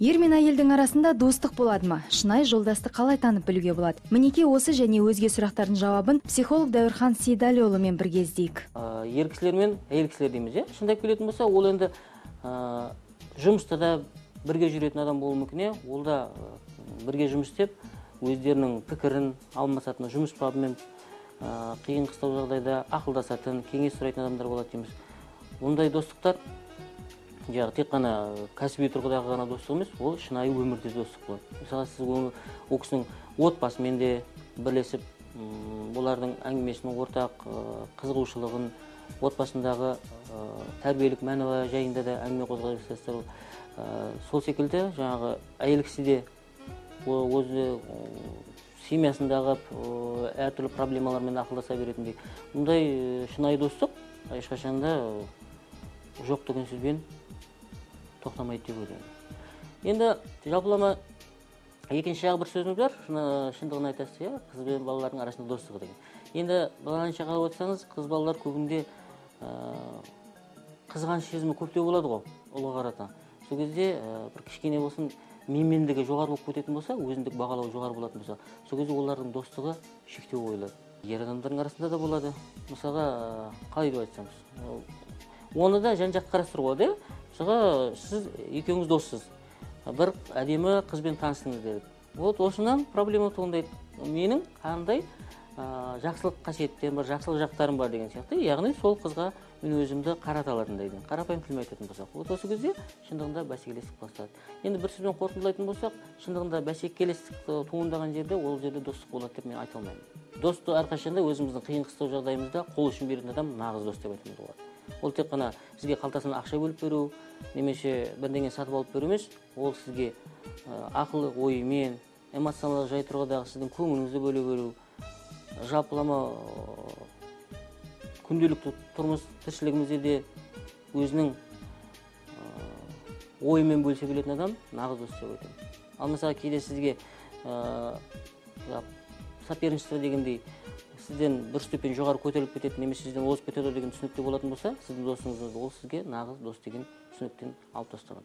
эр мен айелдин арасында достук боладымы шынайы жолдоштук калай таанып билүүгө болот мынекей осы және өзге сурактардын жабабын психолог дабирхан сейдалиы уулу менен бирге издейик ер кишилер менен аял кишилер дейбиз э чындап келетін болсок ол енді жұмыста да бірге жүретін адам болуы мүмкін иә? Ол да бірге жұмыс істеп өздерінің пікірін алмасатын жұмыс бабымен қиын қыстау жағдайда ақылдасатын кеңес сұрайтын адамдар болады дейміз. Бұндай достықтар жаңағы тек қана кәсіби тұрғыдағы ғана достық емес ол шынайы өмірде достық болады мысалы сіз ол кісінің отбасымен де бірлесіп олардың әңгімесін ортақ қызығушылығын отбасындағы тәрбиелік мәні жайында да әңгіме қозғай бастайсыздар сол секілді жаңағы әйел кісі де өзі семьясындағы әртүрлі проблемалармен ақылдаса беретіндей. Бұндай шынайы достық ешқашан да жоқ деген сөзбен тоқтамайды деп ойлаймын. Енді жалпылама екінші жағы бір сөзіңіз бар. Шындығын айтасыз иә? Қыз бен балалардың арасында достығы деген. Енді былайынша қарап отырсаңыз қыз балалар көбінде қызғаныш сезімі көптеу болады ғой ұлға қарата. Сол кезде бір кішкене болсын менмендігі жоғары болып кететін болса өзіндік бағалауы жоғары болатын болса сол кезде олардың достығы шектеу қойылады. Ер адамдардың арасында да болады. Мысалға қалай деп айтсам оны да жан жақты қарастыруға болады иә? Мысалға сіз екеуіңіз доссыз. Бір әдемі қызбен таныстыңыз делік вот осынан проблема туындайды. Менің қандай жақсылық қасиеттерім бар жақсылық жақтарым бар деген сияқты яғни сол қызға мен өзімді қарата алатындай қарапайым тілмен айтатын болсақ. Вот осы кезде шындығында бәсекелестік басталады. Енді бір сөзбен қорытындылайтын болсақ шындығында бәсекелестік туындаған жерде ол жерде достық болады деп мен айта алмаймын. Досты әрқашанда өзіміздің қиын қыстау жағдайымызда қол ұшын беретін адам нағыз дос деп айтуымызға болады. Ол тек қана сізге қалтасынан ақша бөліп беру немесе бірдеңе сатып алып беру емес ол сізге ақыл ойымен эмоционалдық жай тұрғыдағы сіздің көңіліңізді бөле беру жалпылама күнделікті тұрмыс тіршілігімізде де өзінің ойымен бөлісе білетін адам нағыз дос деп айтамын. Ал мысалы кейде сізге соперничество дегендей сізден бір ступень жоғары көтеріліп кетеді немесе сізден озып кетеді деген түсінікте болатын болса сіздің досыңыз ол сізге нағыз дос деген түсініктен алып тастаған.